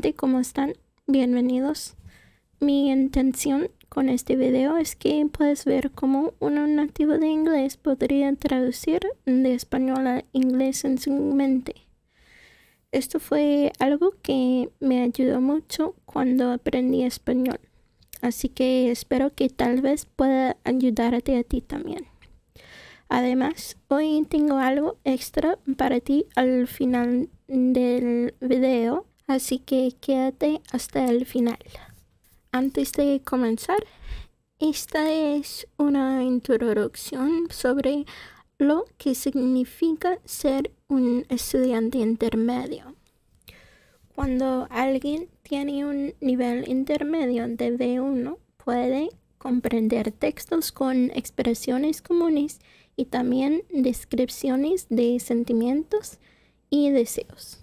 gente, ¿cómo están? Bienvenidos. Mi intención con este video es que puedas ver cómo un nativo de inglés podría traducir de español a inglés en su mente. Esto fue algo que me ayudó mucho cuando aprendí español, así que espero que tal vez pueda ayudarte a ti también. Además, hoy tengo algo extra para ti al final del video, así que quédate hasta el final. Antes de comenzar, esta es una introducción sobre lo que significa ser un estudiante intermedio. Cuando alguien tiene un nivel intermedio de B1, puede comprender textos con expresiones comunes y también descripciones de sentimientos y deseos.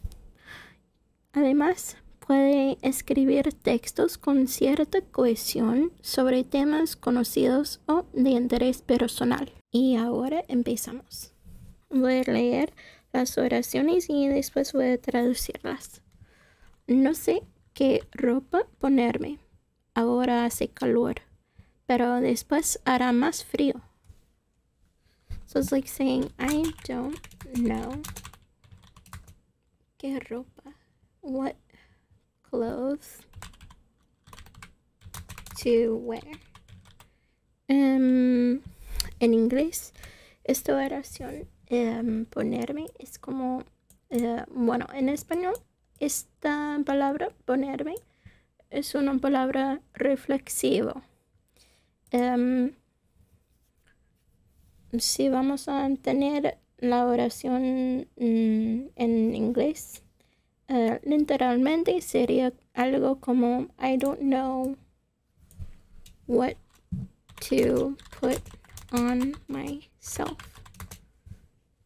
Además, puede escribir textos con cierta cohesión sobre temas conocidos o de interés personal. Y ahora empezamos. Voy a leer las oraciones y después voy a traducirlas. No sé qué ropa ponerme. Ahora hace calor, pero después hará más frío. So it's like saying, I don't know. ¿Qué ropa? What clothes to wear? Um, en inglés, esta oración, um, ponerme, es como, uh, bueno, en español, esta palabra, ponerme, es una palabra reflexiva. Um, si vamos a tener la oración mm, en inglés, uh, literalmente sería algo como I don't know what to put on myself.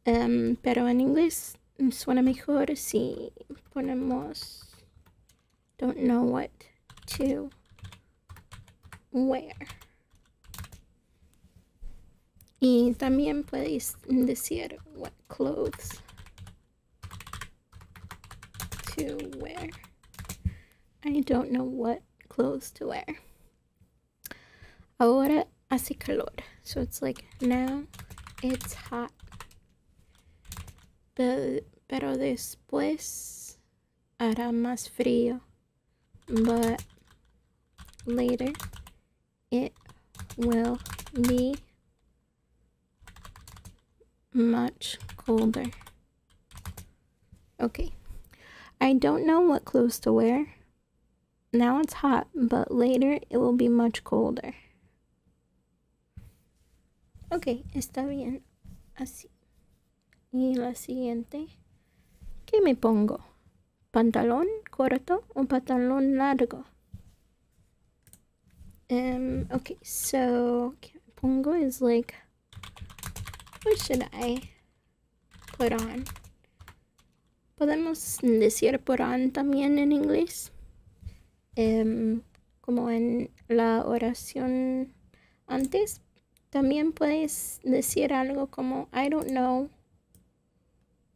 Um, pero en inglés suena mejor si ponemos don't know what to wear. Y también puedes decir what clothes to wear. I don't know what clothes to wear. Ahora hace calor. So it's like now it's hot. Pero, pero después hará más frío. But later it will be much colder. Okay. I don't know what clothes to wear. Now it's hot, but later it will be much colder. Ok, está bien. Así. Y la siguiente. ¿Qué me pongo? ¿Pantalón corto o pantalón largo? Um, okay, so ¿qué me pongo is like what should I put on? Podemos decir put on también en inglés. Um, como en la oración antes. También puedes decir algo como I don't know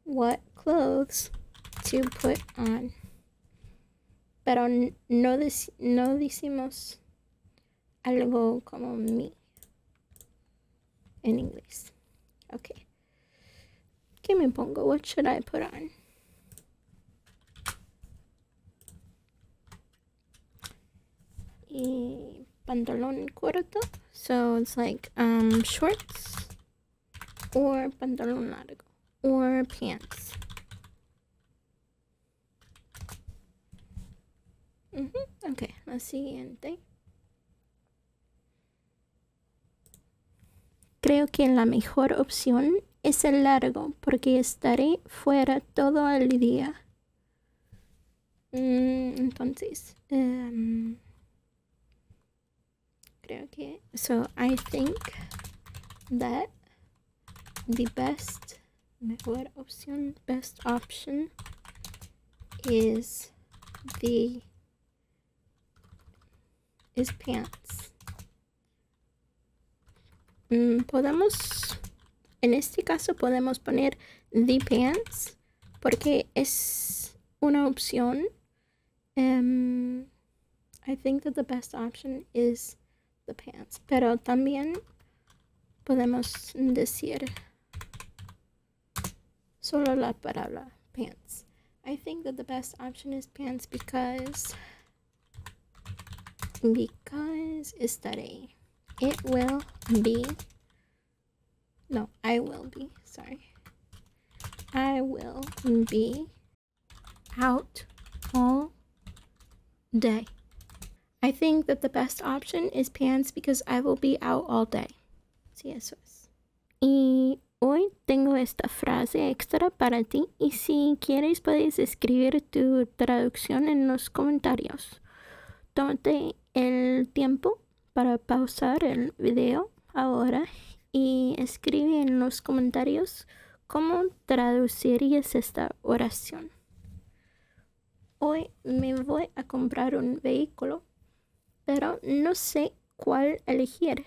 what clothes to put on. Pero no, dec no decimos algo como me en inglés. Okay. ¿Qué me pongo? What should I put on? Pantalón corto. So it's like um shorts or pantalón largo or pants. Mm -hmm. Ok, la siguiente. Creo que la mejor opción es el largo porque estaré fuera todo el día. Mm, entonces, um, que. So I think that the best, mejor opción, best option is the is pants. Mm, podemos, en este caso podemos poner the pants porque es una opción Um, I think that the best option is the pants. Pero también podemos decir solo la palabra pants. I think that the best option is pants because because estaré. It will be no, I will be, sorry. I will be out all day. I think that the best option is pants because I will be out all day. Sí, eso es. Y hoy tengo esta frase extra para ti y si quieres puedes escribir tu traducción en los comentarios. Tómate el tiempo para pausar el video ahora y escribe en los comentarios cómo traducirías esta oración. Hoy me voy a comprar un vehículo, pero no sé cuál elegir.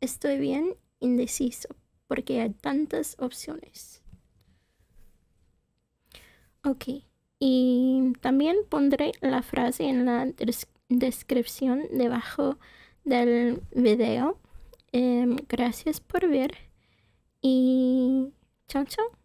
Estoy bien indeciso porque hay tantas opciones. Ok, y también pondré la frase en la descripción debajo del video Em, gracias por ver y chao, chao.